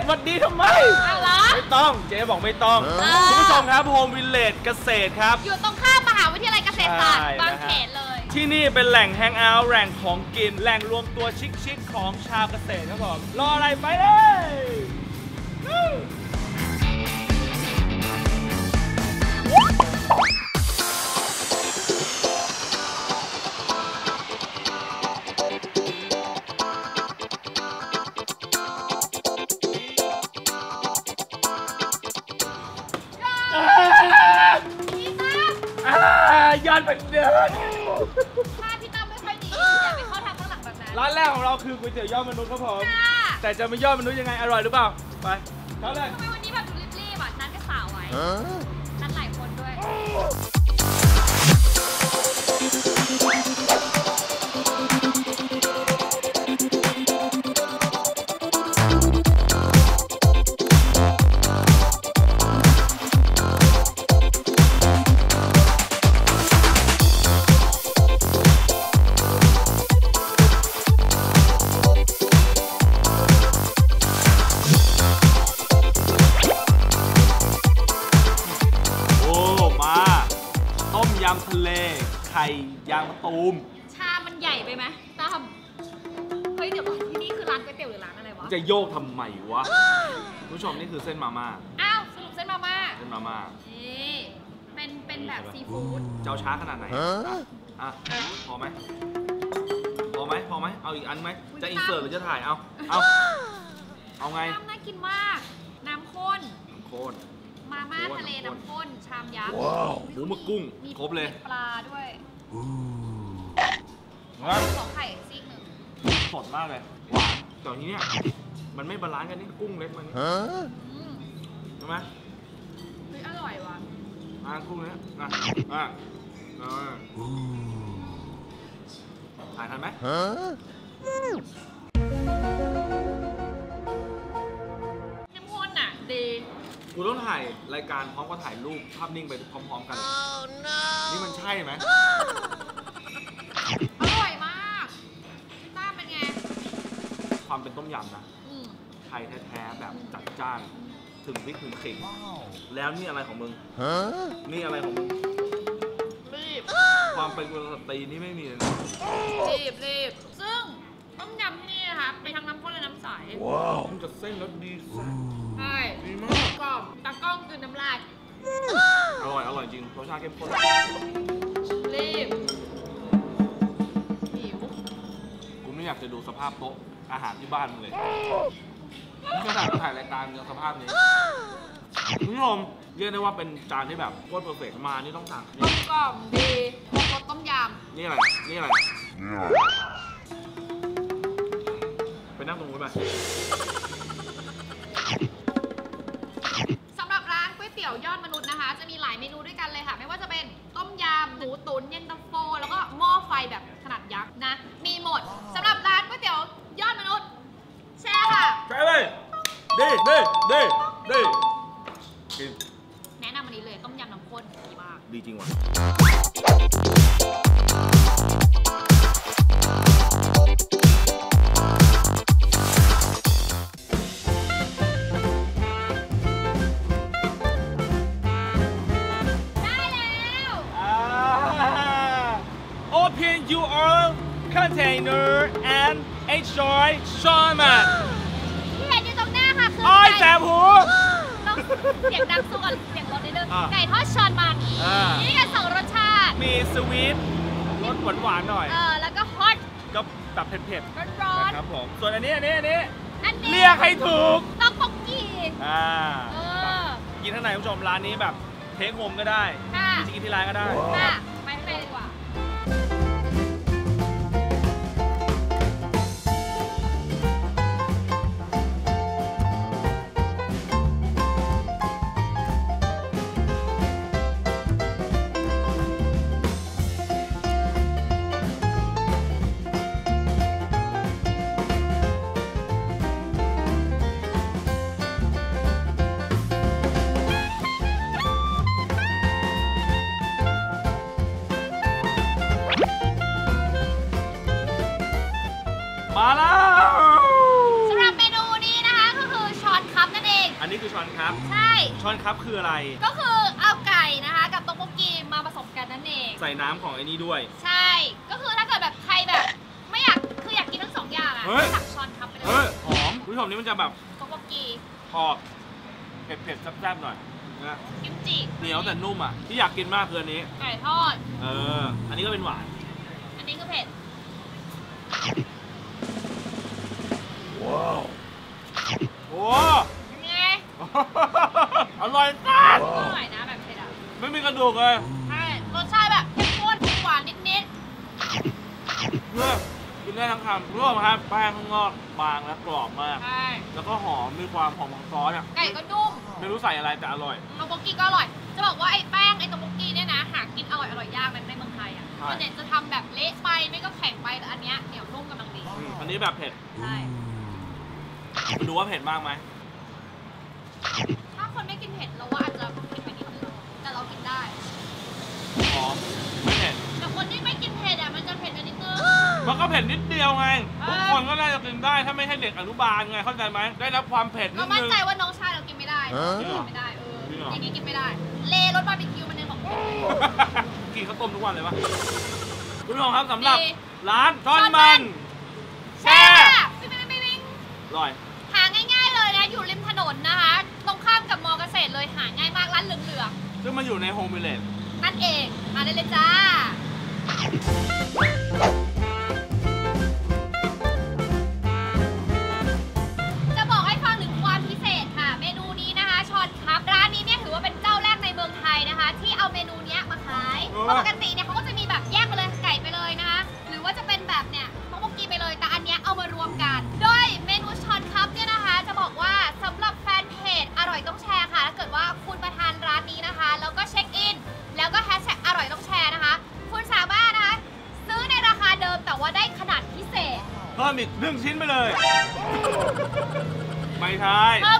ษหวัดดีทำไมเอาเหรอไม่ต้องเจ๊บอกไม่ต้องเออ คุณผู้ชมครับโฮมวิลเลจเกษตรครับ อยู่ตรงข้ามมหาวิทยาลัยเกษตรศาสตร์ใช่บางนะฮะเขนเลย ที่นี่เป็นแหล่งแฮงเอาท์แหล่งของกิน แหล่งรวมตัวชิคๆของชาวเกษตรครับผมรออะไรไปเลยายันไปเดินถ้าพี่ตั้มไม่ค่อยดีอย่าไปเข้าทางข้างหลังแบบนั้นร้านแรกของเราคือก๋วยเตี๋ยวยอดมนุษย์ครับผมค่ะแต่จะไม่ยอดมนุษย์ยังไงอร่อยหรือเปล่าไปเข้าเลยทำไมวันนี้แบบดูรีบๆอะนัดกับสาวไว้นัดหลายคนด้วย จะโยกทำไมวะคุณผู้ชมนี่คือเส้นมาม่าอ้าวสรุปเส้นมาม่าเส้นมาม่านี่เป็นเป็นแบบซีฟู้ดเจ้าช้าขนาดไหนอะอะพอไหมพอไหมพอไหมเอาอีกอันไหมจะอินเสิร์ตหรือจะถ่ายเอาเอาเอาไงน้ำน่ากินมากน้ำข้นโคนมาม่าทะเลน้ำข้นชามยักษ์หมูหมึกกุ้งมีครบเลยมีปลาด้วยงั้นสองไข่ซีกหนึ่งสดมากเลยหวานแต่ทีเนี้ย มันไม่ balance กันนี่กุ้งเล็กมันอืมใช่ไหมเฮ้ยอร่อยว่ะอะกุ้งเนี้ยอะอะอะถ่ายทันไหมน้ำข้นอะ ดี กูต้องถ่ายรายการพร้อมกับถ่ายรูปภาพนิ่งไปพร้อมๆกันนี่มันใช่ไหม อร่อยมากพี่ต้าเป็นไง ความเป็นต้มยำนะอืมไทยแท้ๆแบบจัดจ้าน ถึงพริกถึงขิงแล้วนี่อะไรของมึงนี่อะไรของมึงรีบความเป็นกุลสตรีนี่ไม่มีเลยนะรีบรีบซึ่งต้มยำที่นี่นะคะมีทั้งน้ำข้นและน้ำใสมึงจะเส้นแล้วดีสัสใช่ดีมากกรอบตากล้องคือน้ำลายอร่อยอร่อยจริงรสชาติเข้มข้นรีบหิวกูไม่อยากจะดูสภาพโต๊ะอาหารที่บ้านมึงเลย นี่ขนาดเราถ่ายรายการยังสภาพนี้คุณผู้ชมเรียกได้ว่าเป็นจานที่แบบโคตรเพอร์เฟกต์มานี่ต้องสั่งกลนี่มกล่อมดีครบรสต้มยนี่อะไรนี่อะไรไปนั่งตรงนู้นไปำสำหรับร้านก๋วยเตี๋ยวยอดมนุษย์นะคะ จะมีหลายเมนูด้วยกันเลยค่ะ ไม่ว่าจะเป็นต้มยำหมูตุ๋นเย็น ดีดีดีดีกินแนะนำอันนี้เลยต้มยำน้ำข้นดีมาก ดีจริงว่ะได้แล้ว Open your container and enjoy shaman แสไก่บหูต้องเสียงดังสู้กับเสียงรถนิดนึงอะไก่ทอดชอนมันอ่านี่กันสองรสชาติมีสวีทรสหวานหวานๆหน่อย เออแล้วก็ฮอตก็แบบเผ็ดร้อๆนนะครับผมส่วนอันนี้อันนี้อันนี้ๆอันนี้เรียกให้ถูกต้องปกกี้อ่าเออกินข้างในคุณผู้ชมร้านนี้แบบเทคโฮมก็ได้ค่ะมีจะกินที่ร้านก็ได้ ค่ะ ใส่น้ำของไอ้นี่ด้วย ใช่ ก็คือถ้าเกิดแบบใครแบบ ไม่อยากคืออยากกินทั้งสองอย่างอะเฮ้ย ตักช้อนครับไปเลเฮ้ยยหอมคุณผู้ชมนี่มันจะแบบต๊อกโบกีออกเผ็ดๆแซ่บๆหน่อยนะกิมจิเหนียวแต่นุ่มอะที่อยากกินมากคืออันนี้ ไก่ทอด เออ อันนี้ก็เป็นหวาน อันนี้คือเผ็ดว้าวโอ้ยังไง อร่อยจัดอร่อยนะแบบเผ็ดอะไม่มีกระดูกเลย กินได้ทั้งคำคุณผู้ชมครับแป้งข้างนอกบางและกรอบมากๆใช่แล้วก็หอมมีความหอมของซอสอะไก่ก็นุ่มไม่รู้ใส่อะไรแต่อร่อยต๊อกโบกีก็อร่อย จะบอกว่าไอ้แป้งไอ้ต๊อกโบกีเนี่ยนะหากินอร่อยอร่อยยากในในเมืองไทยอะใช่ ส่วนใหญ่จะทำแบบเละไปไม่ก็แข็งไปแต่อันเนี้ยเหนียวนุ่มกำลังดีอืมอันนี้แบบเผ็ดใช่มาดูว่าเผ็ดมากไหมถ้าคนไม่กินเผ็ดเราว่าอาจจะเผ็ดไปนิดนึงแต่เรากินได้ หอมไม่เผ็ดแต่คนที่ไม่กินเผ็ดอะมันจะเผ็ดไปนิดนึง มันก็เผ็ดนิดเดียวไงเออทุกคนก็น่าจะกินได้ถ้าไม่ใช่เด็กอนุบาลไงเข้าใจไหมได้รับความเผ็ดนิเราดมั่นนึง ใจว่าน้องชายเรากินไม่ได้จริงเหรอกินไม่ได้เออจริงเหรออย่างงี้กินไม่ได้ เลรสบาร์บีคิวมันยังบอกเผ็ดกินข้าวต้มทุกวันเลยปะคุณผู้ชมครับสำหรับดี ร้านช้อนช้อนมัมันนแช่แช่ปิ๊งปิ๊งปิ๊งปิ๊งอร่อย หาง่ายๆเลยนะ อยู่ริมถนนนะคะ ตรงข้ามกับมอเกษตรเลย หาง่ายมากร้านเหลืองซึ่งมันอยู่ในโฮมวิลเลจ ๆนั่นเอง มาได้เลยจ้า ราะปกติเนี่ยเขาก็จะมีแบบแยกไปเลยไก่ไปเลยนะคะ หรือว่าจะเป็นแบบเนี่ยต้องโมกีไปเลย แต่อันเนี้ยเอามารวมกัน โดยเมนูช็อตครับเนี่ยนะคะ จะบอกว่าสำหรับแฟนเพจอร่อยต้องแชร์ค่ะ ถ้าเกิดว่าคุณมาทานร้านนี้นะคะ แล้วก็เช็คอิน แล้วก็แฮชแท็กอร่อยต้องแชร์นะคะ คุณสามารถนะคะซื้อในราคาเดิมแต่ว่าได้ขนาดพิเศษเพิ่มอีกหนึ่งชิ้นไปเลย ไม่ใช่เพิ่ม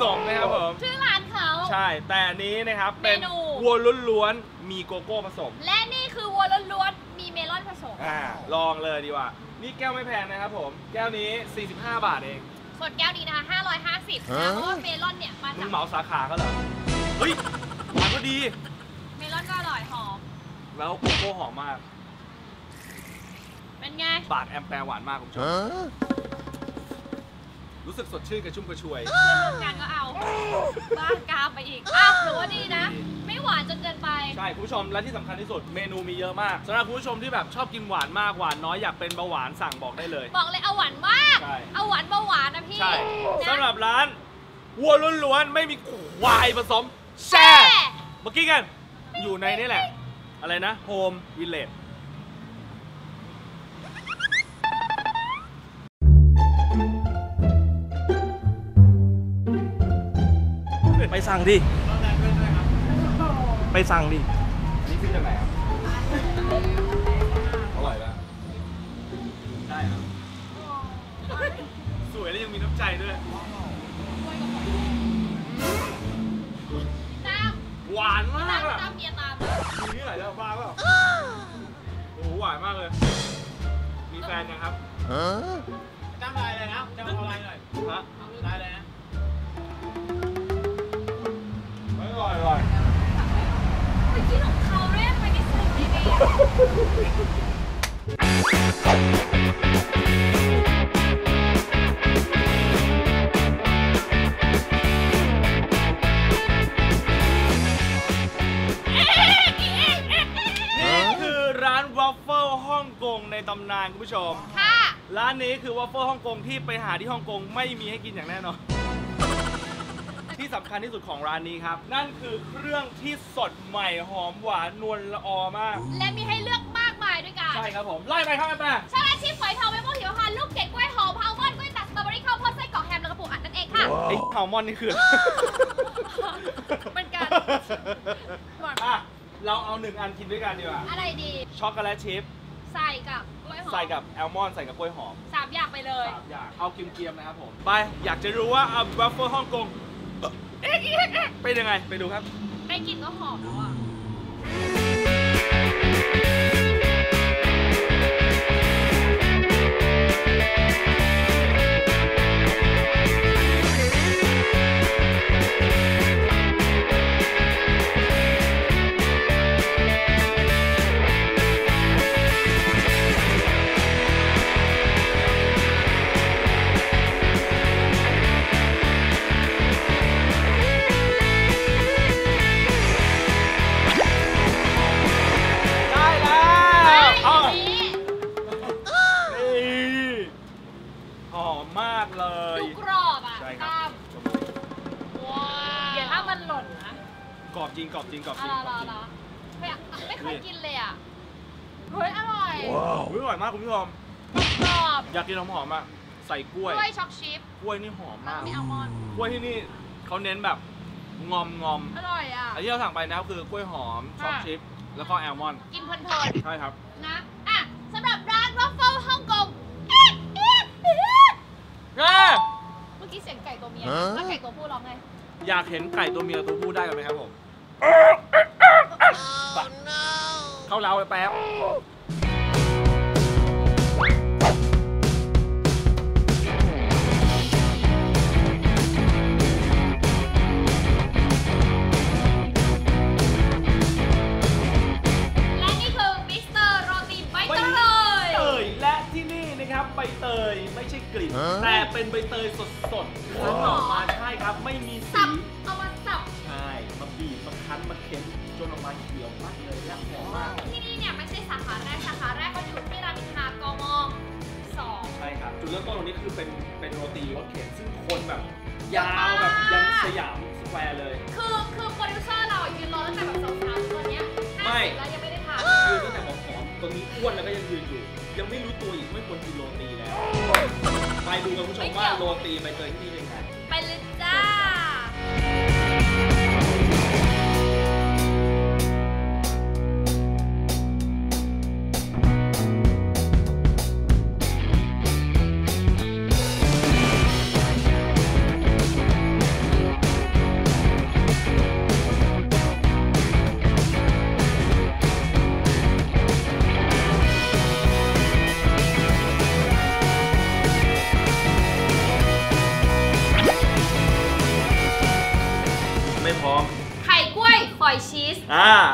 สมนะครับผมชื่อร้านเขา ใช่ แต่อันนี้นะครับเป็นเมนู วัวล้วนๆมีโกโก้ผสม และนี่คือวัวล้วนๆมีเมลอนผสม อ่า ลองเลยดีกว่า นี่แก้วไม่แพงนะครับผม แก้วนี้ 45 บาทเอง ส่วนแก้วนี้นะคะ550นะเพราะว่าเมลอนเนี่ยมามึจางกเหมาสาขาเขาเหรอ เฮ้ยหวานก็ดี เมลอนก็อร่อยหอม แล้วโกโก้หอมมาก เป็นไง ปากแอมแปร์หวานมากคุณผู้ชม รู้สึกสดชื่นกระชุ่มกระชวยเพื่อนร่วมงานก็เอา บ้านกามไปอีกอ้าวหรือว่าดีนะ ไม่หวานจนเกินไป ใช่คุณผู้ชมและที่สำคัญที่สุดเมนูมีเยอะมากสำหรับคุณผู้ชมที่แบบชอบกินหวานมากหวานน้อยอยากเป็นเบาหวานสั่งบอกได้เลย บอกเลยเอาหวานมาก ใช่ เอาหวานเบาหวานนะพี่ใช่นะสำหรับร้านวัวล้วนๆไม่มีควายผสมแช่ แช่ เมื่อกี้กันอยู่ในนี่แหละ อะไรนะโฮมวิลเลจ ไปสั่งดิ ไปสั่งดิ นี่ขึ้นจากไหนครับอร่อยปะได้ครับ สวยแล้วยังมีน้ำใจด้วยตามหวานมาตากมอะตามเมียตามมีนี่ไหนจะบ้าเปล่าโอ้โหหวานมากเลย มีแฟนยังครับตั้งลายเลยนะจะเอาลายหน่อยฮะลายเลยนะ ร่อยอร่อยไปกินของเขาเรียกไปที่สุดดีๆนี่คือร้านวัฟเฟิลฮ่องกงในตำนานคุณผู้ชมค่ะ ร้านนี้คือวัฟเฟิลฮ่องกงที่ไปหาที่ฮ่องกงไม่มีให้กินอย่างแน่นอน ที่สำคัญที่สุดของร้านนี้ครับ นั่นคือเครื่องที่สดใหม่หอมหวานนวลละออมาก และมีให้เลือกมากมายด้วยกัน ใช่ครับผมไล่ไปครับแม่แม่ชาลาชีพฝอยทองเม็ดมะม่วงหิมพานต์ลูกเกดกล้วยหอมพาวเวอร์กล้วยตัดสตรอเบอรี่ข้าวโพดไส้กรอกแฮมแล้วก็ปูอัดนั่นเองค่ะไอ้แซลมอนนี่คือเหมือนกันอะเราเอาหนึ่งอันกินด้วยกันดีกว่าอะไรดีช็อกโกแลตชิพใส่กับกล้วยหอมใส่กับอัลมอนด์ใส่กับกล้วยหอมสามอย่างไปเลยสามอย่างเอาเกรียมๆนะครับผมไปอยากจะรู้ว่าอะวัฟเฟิลฮ่องกง เอ๊ะเอ๊ะเอ๊ะเป็นยังไง ไปดูครับ ได้กลิ่นก็หอมแล้วอะ เลยดูกรอบอะใช่ครัตาบมว้าวเดี๋ยวถ้ามันหล่นนะกรอบจริงกรอบจริงกรอบจอะริงไรกรอบจริงๆๆไม่อะไม่เคยกินเลยอะเฮ้ยอร่อยอุ๊ยอร่อยมากคุณผู้ชมกรอบอยากกินหอมๆอะใส่กล้วยกล้วยช็อกชิพกล้วยนี่หอมแล้วมากก็มีอัลมอนด์กล้วยที่นี่เขาเน้นแบบงอมงอมอร่อยอะอันที่เราสั่งไปนะครับคือกล้วยหอมช็อกค่ะชิพแล้วก็แอลมอนด์กินเพลินใช่ครับๆนะ อะสำหรับร้านวัฟเฟิลฮ่องกงเอ๊ะเอ๊ะเอ๊ะ เอ้ย เมื่อ กี้เสียงไก่ตัวเมียแล้วไก่ตัวผู้ร้องไงอยากเห็นไก่ตัวเมียตัวผู้ได้กันไหมครับผมไปเข้าเล้าไปแป๊บ กลิ่น แต่เป็นใบเตยสดสดๆคั้นออกมาใช่ครับ ไม่มีสัสีบเอามาสับใช่มาบีบมาคั้นมาเค้นจนออกมาเขียวมากเลยและหอมมากที่นี่เนี่ยไม่ใช่สาขาแรกสาขาแรกเขาอยู่ที่รามอินทรากมสองใช่ครับจุดเริ่มต้นตรงนี้คือเป็นเป็นโรตีรถเข็นซึ่งคนแบบ ยาวแบบยันสยามสแควร์เลย คือคือโปรดิวเซอร์เรายืนรอตั้งแต่แบบสาวๆตัวเนี้ยไม่50แล้วยังไม่ได้ทานยืนตั้งแต่หอมๆตรงนี้อ้วนแล้วก็ยังยืนอยู่ ยังไม่รู้ตัวอีกไม่ควรกินโรตีแล้ว ไปดูกันคุณผู้ชมว่าโรตีใบเตยที่นี่เป็นไง ไปเลยจ้า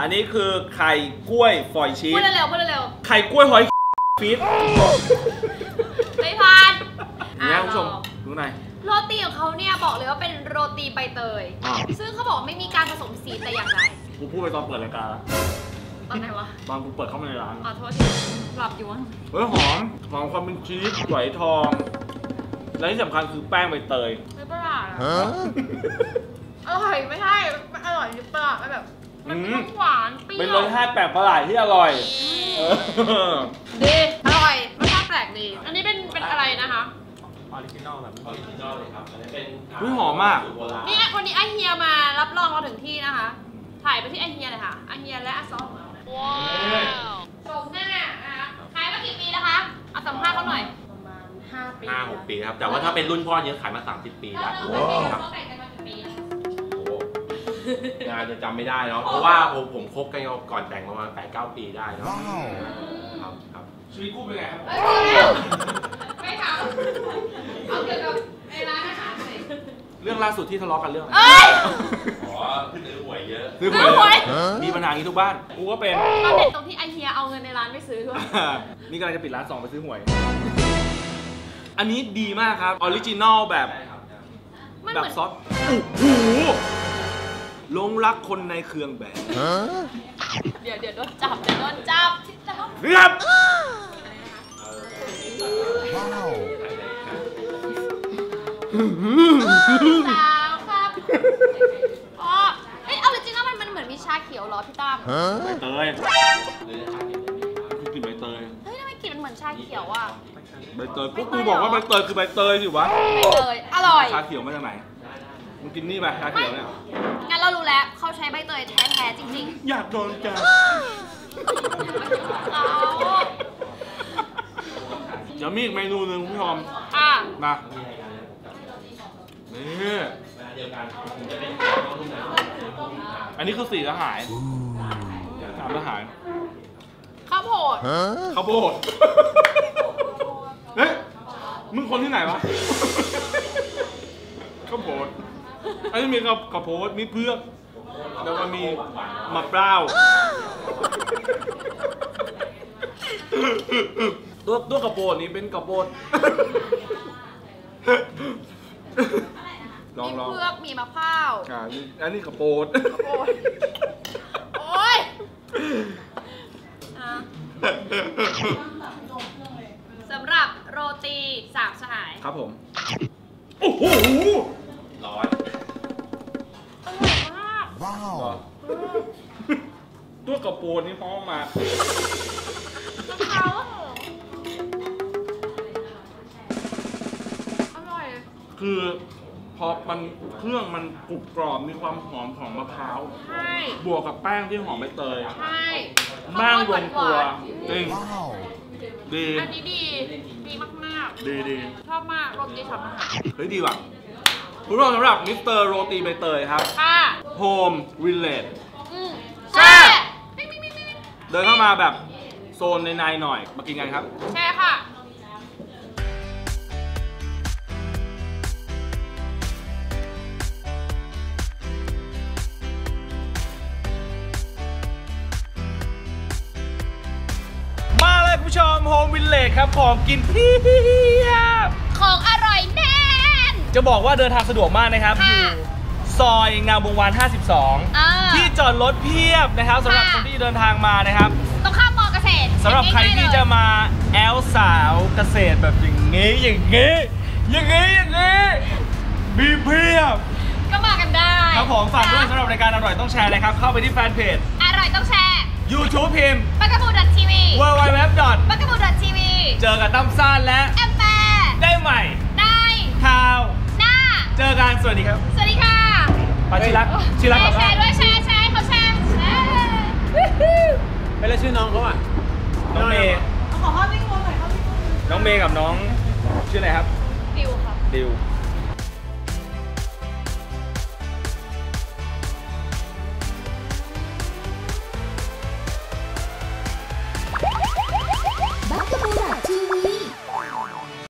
อ่าอันนี้คือไข่กล้วยฝอยชีพูสดเร็วๆพูดเร็วไข่กล้วยหอยฟีดๆไม่พานเนี่ยคุณผู้ชมอะดูหน่อย โรตีของเขาเนี่ยบอกเลยว่าเป็นโรตีใบเตย อ่า ซึ่งเขาบอกไม่มีการผสมสีแต่อย่างใดกูพูดไปตอนเปิดรายการแล้วตอนไหนวะตอนกูเปิดเข้ามาในร้าน ขอโทษทีหลับอยู่วะเฮ้ยหอมหอมความเป็นชีสไหวทอง และที่สำคัญคือแป้งใบเตย ไม่ประหลาดอะอร่อยไม่ใช่มันอร่อยหรือเปล่าแบบ มันอืมทั้งหวานเปรี้ยวเป็นรสชาติแปลกประหลาดที่อร่อยเออดีอร่อยรสชาติแปลกดี อันนี้เป็นเป็นอะไรนะคะ original แบบ original เลยครับอันนี้เป็นอุ้ยหอมมากนี่วันนี้ไอเฮียมารับรองเราถึงที่นะคะ ถ่ายไปที่ไอเฮียเลยค่ะไอเฮียและอาซอของเรานะว้าวชมหน้านะคะขายมากี่ปีนะคะเอาสัมภาษณ์เขาหน่อยประมาณ 5 ปีห้าหกปีครับ แต่ว่าถ้าเป็นรุ่นพ่อเนี้ยขายมา 30 ปีแล้แล้ววเราเป็นครับเขาแต่งกั งานจะจำไม่ได้เนาะเพราะว่าผมผมคบกันก่อนแต่งประมาณ8 9ปีได้เนาะครับครับ ชีวิตคู่เป็นไงครับเอ้ยเดี๋ยวไม่ถามเอาเกี่ยวกับไอ้ร้านอาหารหน่อยเรื่องล่าสุดที่ทะเลาะกันเรื่องอะไรเอ้ยอ๋อขึ้นซื้อหวยเยอะ ซื้อหซื้อหววยยมีปัญหาอย่างนี้ทุกบ้านกูก็เป็นตอนเด็กตรงที่ไอเฮียเอาเงินในร้านไปซื้อด้วย นี่กำลังจะปิดร้านสองไปซื้อหวย อันนี้ดีมากครับ original แบบ มันแบบเหมือนซอสโอ้โห หลงรักคนในเครื่องแบบเดี๋ยวเดี๋ยวโดนจับเดี๋ยวโดนจับจับนี่ครับสาวครับอ๋อเอ้ย original มันมันเหมือนมีชาเขียวเหรอพี่ตั้มใบเตยกลินใบเตยเฮ้ยทำไมกลิ่นมันเหมือนชาเขียวอะใบเตยพวกกูบอกว่าใบเตยคือใบเตยสิวะไม่เลยอร่อยชาเขียวมาจากไหน มึงกินนี่ไปชาเขียวเนี่ย งั้นเรารู้แล้วเขาใช้ใบเตยแท้ๆจริงอยากโดนจับๆเอาเดี๋ยวมีอีกเมนูหนึ่งคุณผู้ชมอะมานี่อันนี้คือสีละหายสามละหายข้าวโพดข้าวโพดเฮ้ยมึงคนที่ไหนวะข้าวโพด อันนี้มีข้าวข้าวโพดมีเพือกแล้วก็มีมะพร้าวตัวตัวกระโปดนี้เป็นกระโปดลองมีลองเพือกมีมะพร้าวอ่านี่อันนี้กระโปดโอ้ยโอ้ยอะสำหรับโรตีสามสหาย ครับผม คือพอมันเครื่องมันกรุบกรอบมีความหอมของมะพร้าวใช่บวกกับแป้งที่หอมใบเตยใช่แม่งลงตัวหานจริงดีๆอันนี้ดีดีมากดีดีๆชอบมากโรตีทำอาหารเฮ้ยดีว่ะคุณผู้ชมสำหรับมิสเตอร์โรตีใบเตยครับค่ะโฮมวิลเลจอืมแซ่แช่บเดินเข้ามาแบบโซนในๆหน่อยมากินกันครับแผู้ชมโฮมวิลเลจครับของกินเพียบของอร่อยแน่น จะบอกว่าเดินทางสะดวกมากนะครับอค่ะยู่ซอยงามวงวาน 52อ่าที่จอดรถเพียบนะครับสำหรับค่ะคนที่เดินทางมานะครับต้องข้ามมอเกษตรสำหรับใครที่จะมาแอลสาวเกษตรแบบอย่างงี้อย่างงี้อย่างงี้อย่างงี้มีเพียบก็มากันได้ครับผมฝากด้วยนะสำหรับรายการอร่อยต้องแชร์นะครับเข้าไปที่แฟนเพจอร่อยต้องแชร์ YouTube พิมพ์ ปักกระบูดัดทีวี w w w ปักกระบูดัดทีวีเจอกับตั้มซ่านและแอมแปร์ได้ใหม่ได้ข่าวหน้า เจอกันสวัสดีครับ สวัสดีค่ะปาชิรักชิรักกลับแชบ้านร์ด้วยแชร์แชร์ให้เขาแชร์แชร์ไปแล้วชื่อน้องเขาอะน้องเมย์ขอภาพนิ่งโมหน่อยภาพนิ่งโมหน่อยน้องเมย์กับน้องชื่ออะไรครับดิวค่ะดิว